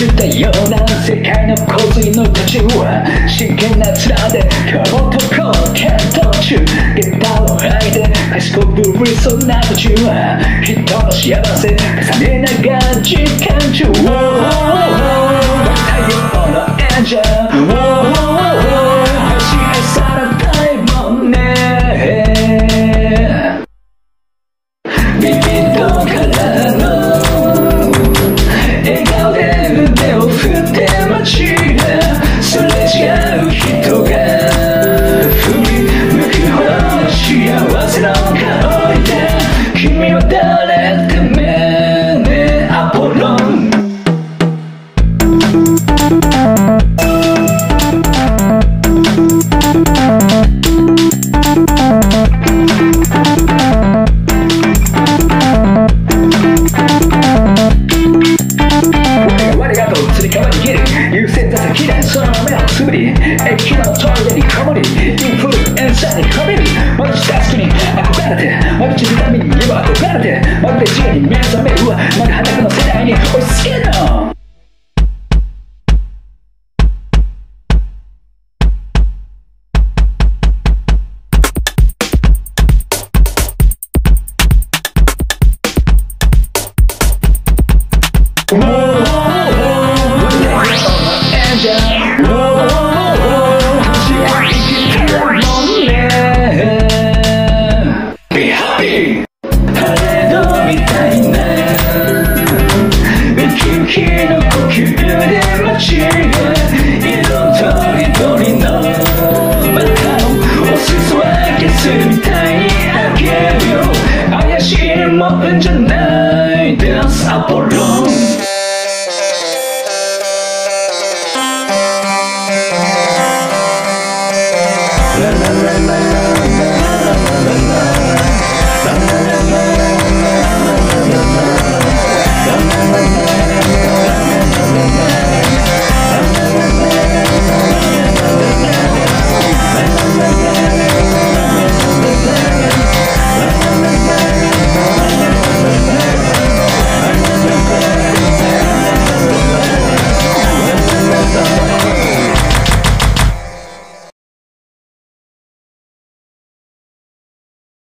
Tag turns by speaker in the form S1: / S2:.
S1: ような世界の洪水の途中は真剣な面で顔とこう検討中現場を履いて賢ぶりそうな途中は人の幸せ重ねながら時間中太陽のエンジェル Come and get it. 駅のトイレにこもりインフルエンサーにこびるマルチタスクに憧れてマルチビタミンには憧れてまるで自我に目覚めるわまだ裸の世代に押し付け絶対あげるよ。怪しいもんじゃない。ですアポロン